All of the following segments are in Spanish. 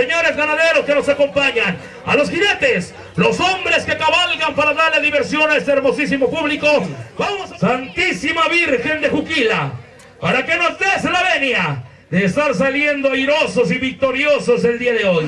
señores ganaderos que nos acompañan, a los jinetes, los hombres que cabalgan para darle diversión a este hermosísimo público. Vamos, a... Santísima Virgen de Juquila, para que nos des la venia de estar saliendo airosos y victoriosos el día de hoy.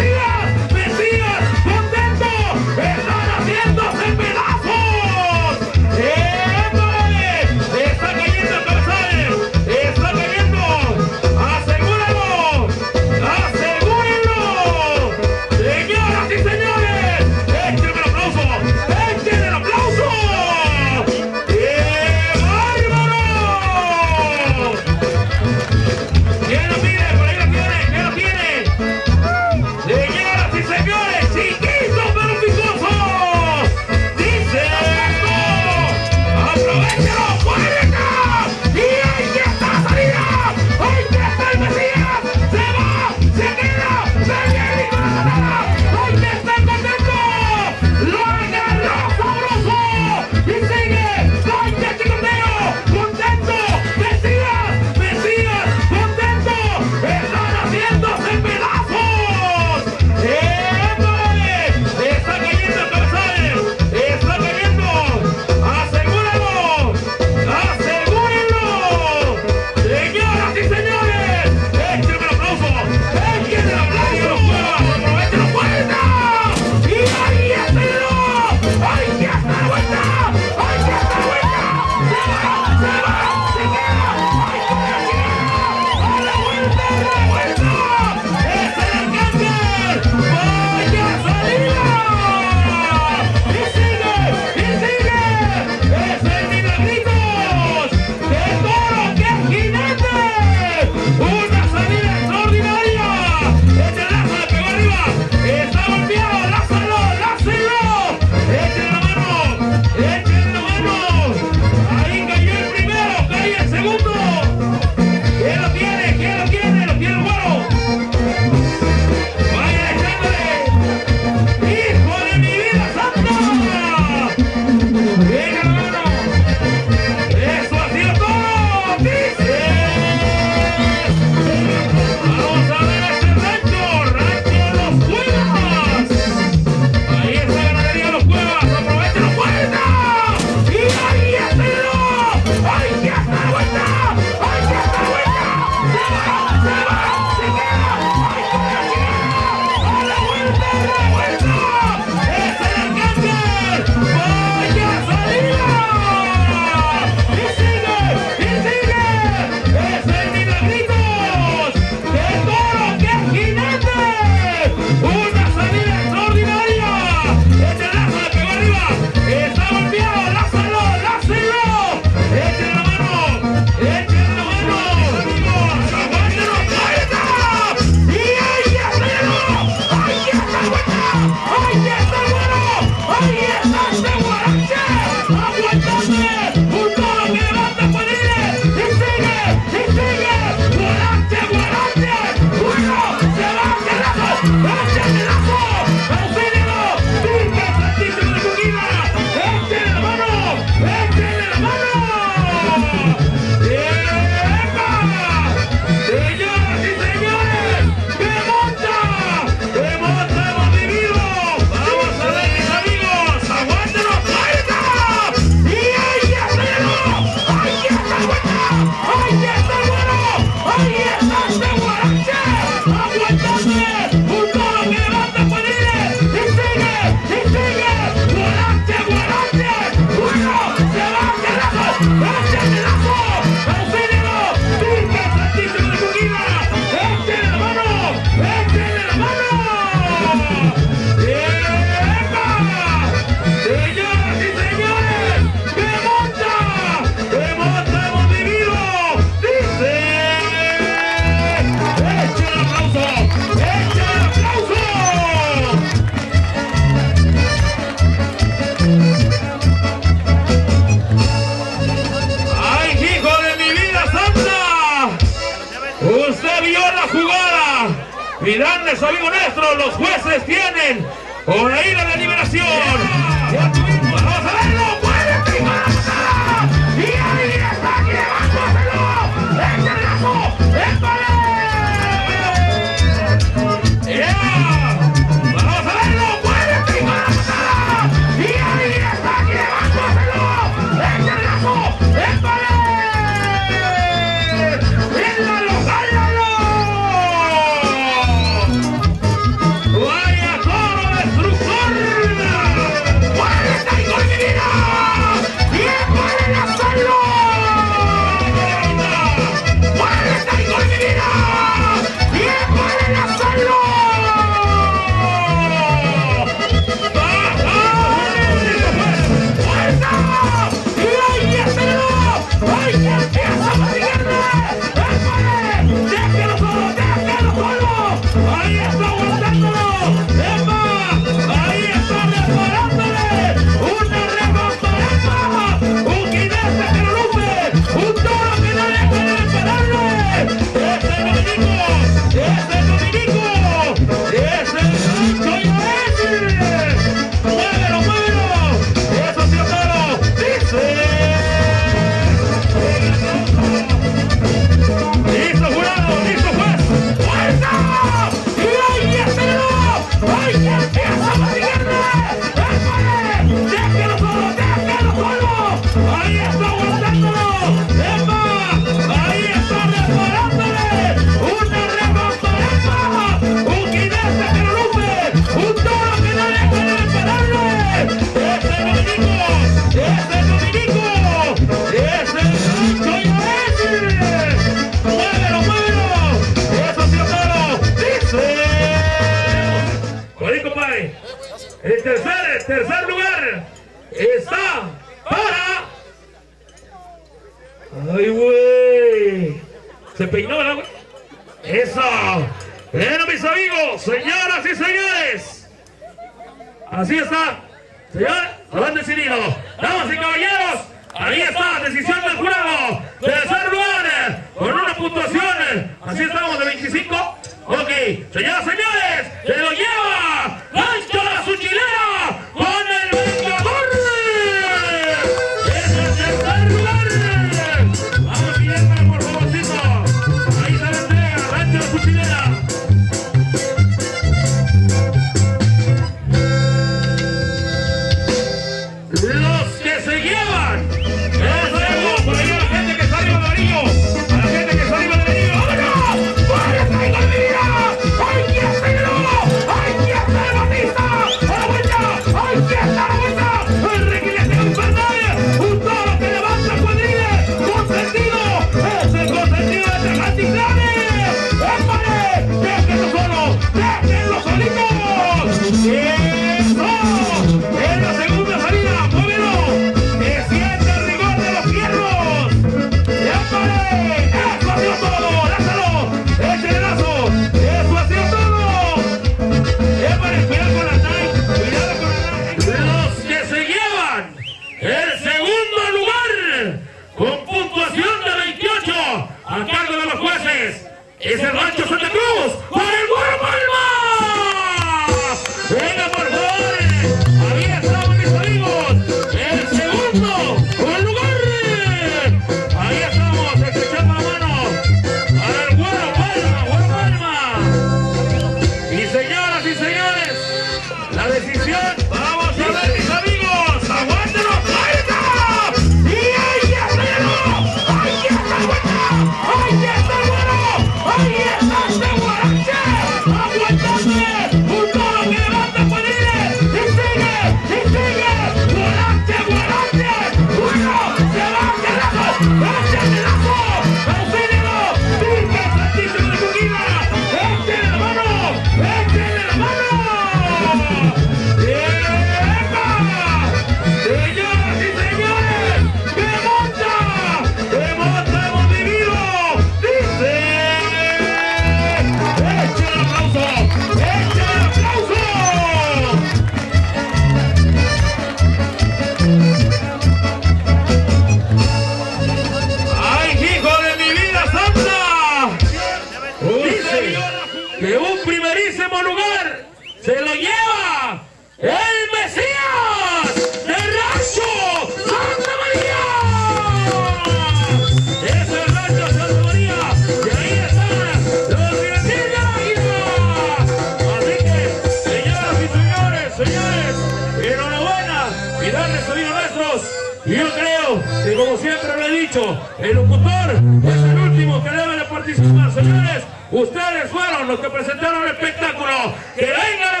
el locutor es el último que debe de participar. Señores, ustedes fueron los que presentaron el espectáculo. Que vengan